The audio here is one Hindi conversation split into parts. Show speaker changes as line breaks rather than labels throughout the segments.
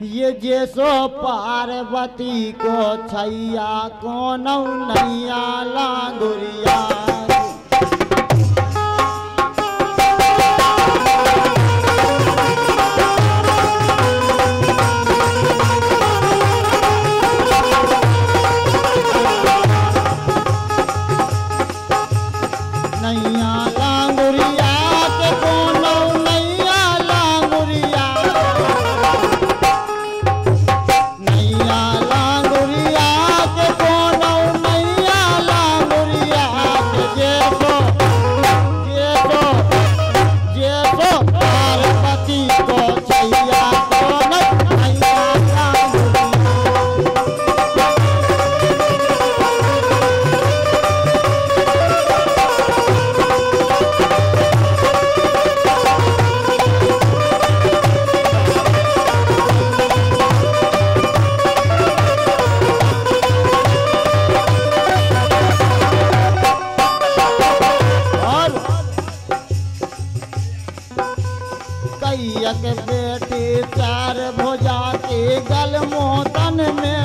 ये जैसो पार्वती को छैया कोनौ नैया लांगुरिया। बेटी चार भुजा के गल मोतन में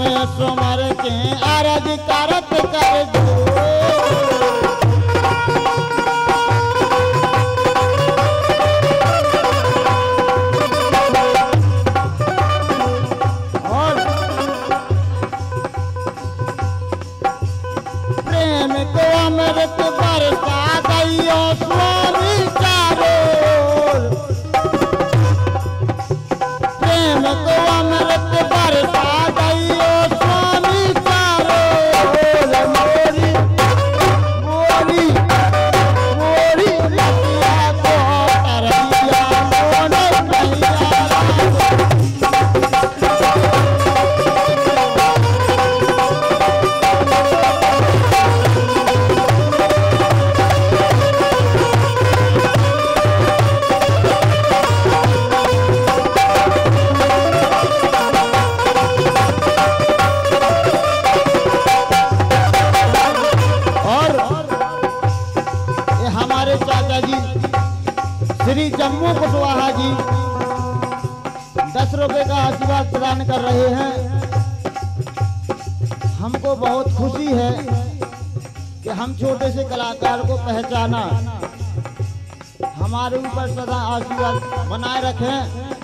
तुम्हें सुमर के अरग करत कर जो श्री कुशवाहा जी दस रुपए का आशीर्वाद प्रदान कर रहे हैं। हमको बहुत खुशी है कि हम छोटे से कलाकार को पहचाना। हमारे ऊपर सदा आशीर्वाद बनाए रखें।